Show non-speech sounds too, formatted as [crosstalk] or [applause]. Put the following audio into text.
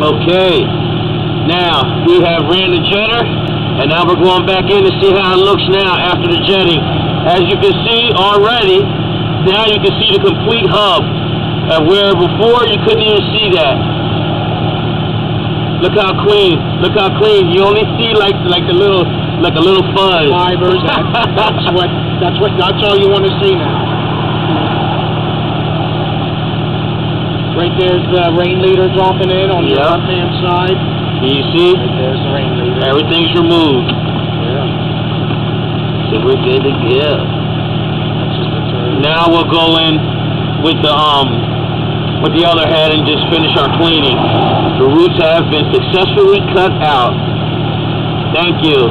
Okay. Now, we have ran the jetter, and now we're going back in to see how it looks now after the jetting. As you can see already, now you can see the complete hub. And where before you couldn't even see that. Look how clean. Look how clean. You only see like like the little like a little fuzz. Fibers. That, [laughs] that's what. That's what. That's all you want to see now. Right there's the rain leader dropping in on your Yeah. left hand side. Can you see? Right there's the rain leader. Everything's removed. Yeah. So we're good to go. That's just the turn. Now we'll go in with the um with the other head and just finish our cleaning. The roots have been successfully cut out. Thank you.